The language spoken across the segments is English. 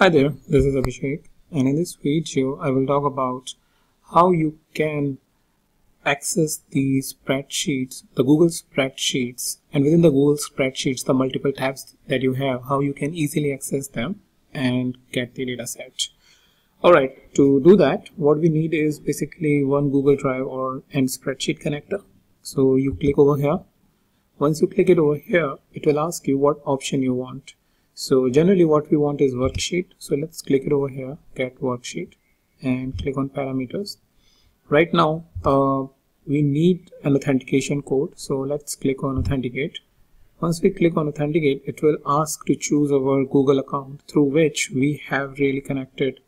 Hi there, this is Abhishek and in this video I will talk about how you can access the spreadsheets, the Google spreadsheets and within the Google spreadsheets the multiple tabs that you have, how you can easily access them and get the data set. Alright, to do that what we need is basically one Google Drive or and spreadsheet connector. So you click over here. Once you click it over here, it will ask you what option you want so generally what we want is worksheet. So let's click it over here get worksheet and click on parameters. Right now uh, we need an authentication code. So let's click on authenticate. Once we click on authenticate it will ask to choose our google account through which we have really connected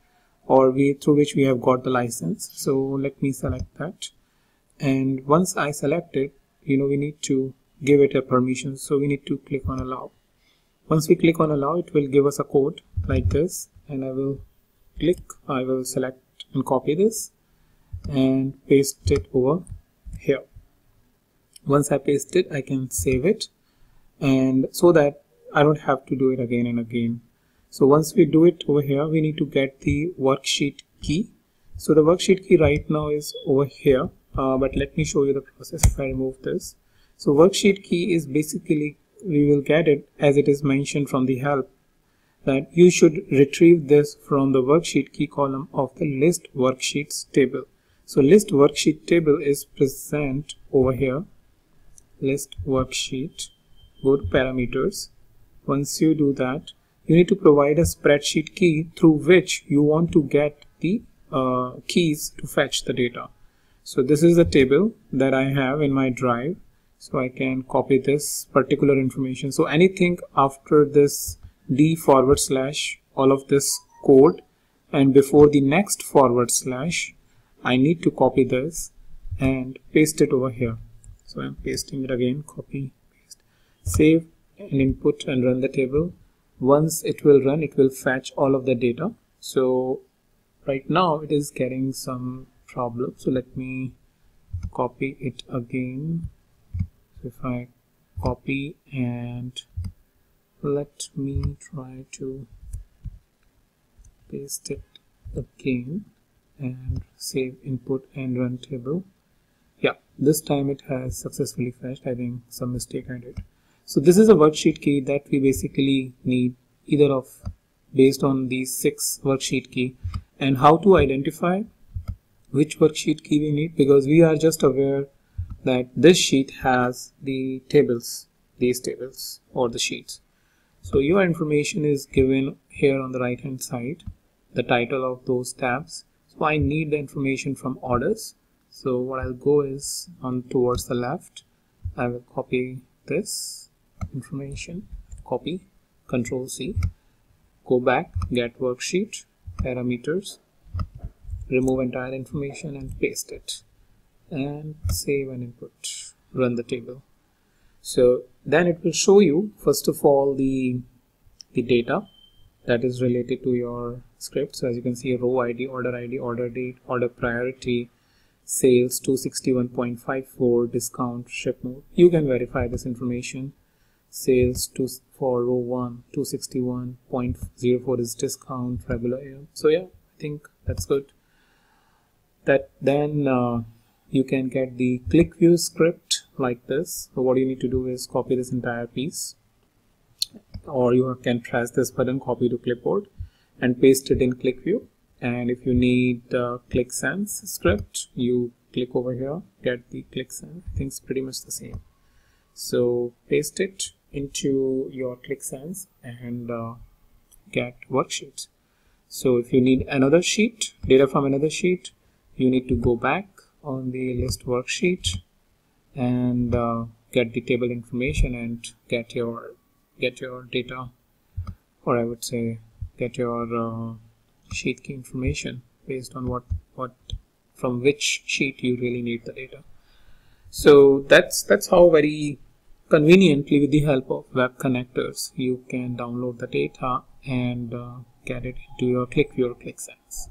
or we through which we have got the license. So let me select that. And once i select it you know we need to give it a permission. So we need to click on allow once we click on allow it will give us a code like this and I will click I will select and copy this and paste it over here. Once I paste it I can save it and so that I don't have to do it again and again. So once we do it over here we need to get the worksheet key. So the worksheet key right now is over here uh, but let me show you the process if I remove this. So worksheet key is basically we will get it as it is mentioned from the help that you should retrieve this from the worksheet key column of the list worksheets table. So list worksheet table is present over here. List worksheet, go to parameters. Once you do that, you need to provide a spreadsheet key through which you want to get the uh, keys to fetch the data. So this is the table that I have in my drive so I can copy this particular information. So anything after this d forward slash all of this code and before the next forward slash I need to copy this and paste it over here. So I'm pasting it again copy paste. Save and input and run the table. Once it will run it will fetch all of the data. So right now it is getting some problem. So let me copy it again so if I copy and let me try to paste it again and save input and run table. Yeah this time it has successfully fetched. I think some mistake I did. So this is a worksheet key that we basically need either of based on these six worksheet key. And how to identify which worksheet key we need because we are just aware that this sheet has the tables these tables or the sheets. So your information is given here on the right hand side the title of those tabs. So I need the information from orders. So what I'll go is on towards the left I will copy this information copy control C go back get worksheet parameters remove entire information and paste it and save and input run the table. So then it will show you first of all the the data that is related to your script. So as you can see row id order id order date order priority sales 261.54 discount ship mode. You can verify this information. Sales to for row 1 261.04 is discount regular so yeah i think that's good. That then uh, you can get the QlikView script like this. So what you need to do is copy this entire piece. Or you can press this button copy to clipboard and paste it in QlikView and if you need uh, QlikSense script you click over here get the QlikSense I think pretty much the same. So paste it into your QlikSense and uh, get worksheets so if you need another sheet data from another sheet you need to go back on the list worksheet and uh, get the table information and get your get your data or I would say get your uh, sheet key information based on what what from which sheet you really need the data. So that's that's how very conveniently with the help of web connectors you can download the data and uh, get it into your QlikView or QlikSense